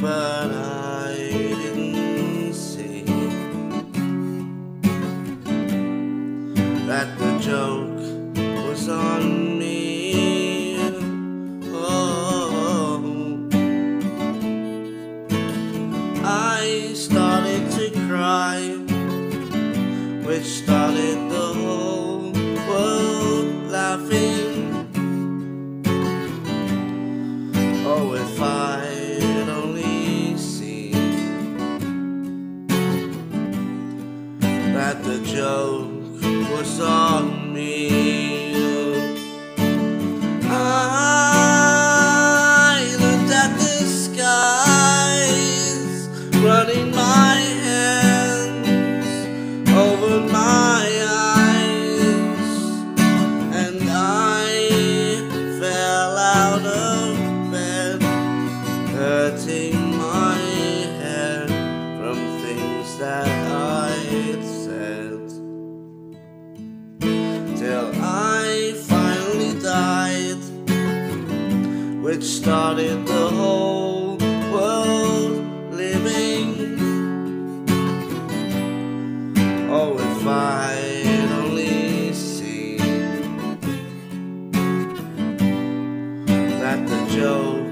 but I didn't see that the joke was on me. Oh, I started to cry, which started joke was on till I finally died, which started the whole world living. Oh, if I'd only seen that the joke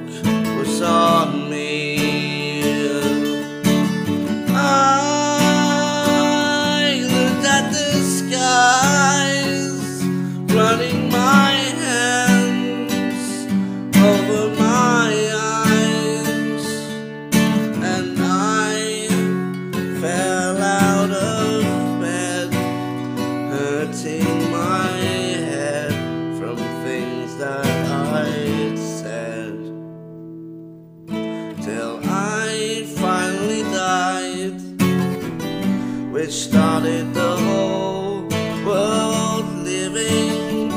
which started the whole world living.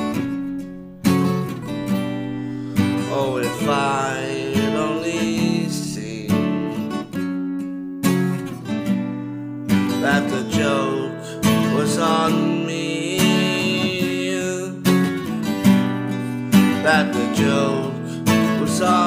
Oh, if I had only seen that the joke was on me, that the joke was on.